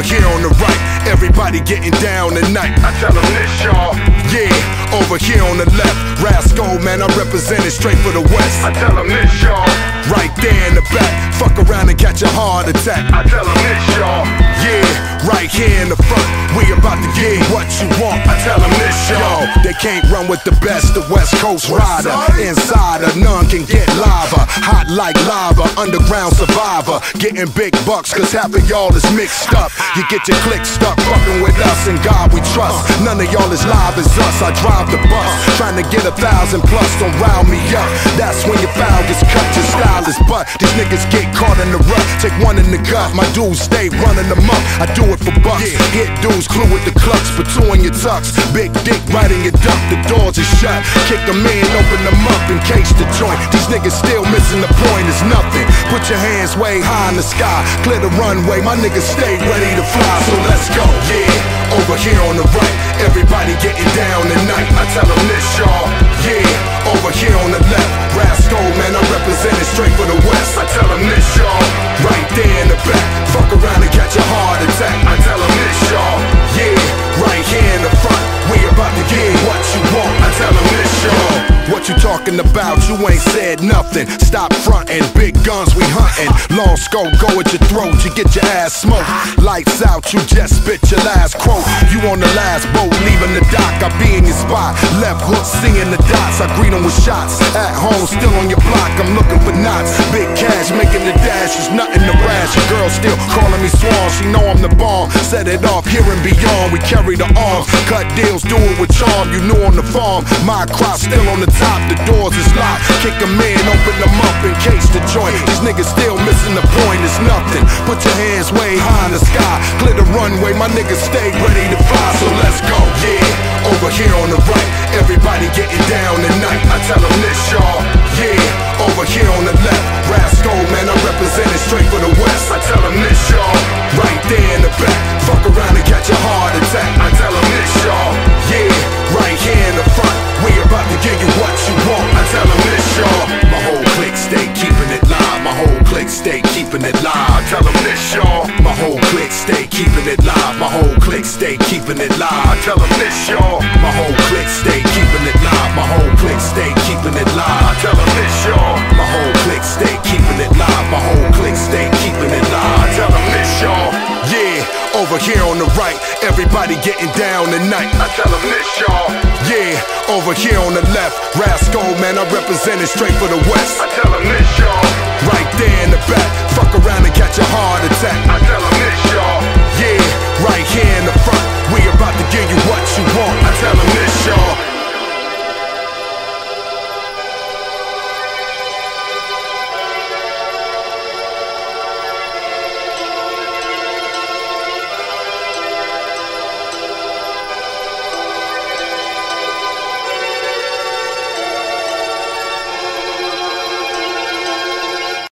over here on the right, everybody getting down tonight. I tell them this, y'all. Yeah, over here on the left, Rasco, man, I'm representing straight for the west. I tell them this, y'all. Right there in the back, fuck around and catch a heart attack. I tell them this, y'all. Yeah, right here in the front, we about to get what you want. I tell them this. Yo, they can't run with the best, the West Coast rider. Insider, none can get lava. Hot like lava, underground survivor. Getting big bucks, cause half of y'all is mixed up. You get your click stuck fucking with us, and God we trust. None of y'all as live as us. I drive the bus, trying to get a thousand plus, don't round me up. That's when your foul gets cut, your style is butt. These niggas get caught in the rut, take one in the gut. My dudes stay running them up. I do it for bucks. Yeah. Hit dudes, clue with the clucks, in your tux. Big dick right in your duck, the doors are shut. Kick them in, open them up, encase the joint. These niggas still missing the point, it's nothing. Put your hands way high in the sky, clear the runway. My niggas stay ready to fly, so let's go. Yeah, over here on the right, everybody getting down tonight. I tell them this, y'all. Yeah, over here on the left, Rasco, man, I'm representing straight for the talking about? You ain't said nothing. Stop frontin', big guns we hunting. Long scope go at your throat, you get your ass smoked. Lights out, you just spit your last quote. You on the last boat, leaving the dock. I be in your spot. Left hook, seeing the dots. I greet 'em with shots. At home, still on your block. I'm looking for knots. Big cash, making the dash. There's nothing to rash. Your girl still calling me swan. She know I'm the bomb. Set it off here and beyond. We carry the arms. Cut deals, do it with charm. You know on the farm. My crop still on the top. The doors is locked. Kick 'em in, open them up in case the joint. These niggas still missing the point. It's nothing. Put your hands way high in the sky. Clear the runway. My niggas stay ready to fly. So let's go. Yeah, over here on the right. Everybody getting down tonight. I tell them this, y'all. Yeah, over here on the left. Rasco, man, stay keeping it live. I tell them this, y'all. My whole clique stay keeping it live. My whole clique stay keeping it live. I tell them this, y'all. My whole clique stay keeping it live. My whole clique stay keeping it live. I tell them this, y'all. Yeah, over here on the right, everybody getting down tonight. I tell them this, y'all. Yeah, over here on the left, Rasco, man, I represent it straight for the west. I tell them this, y'all. Right there in the back,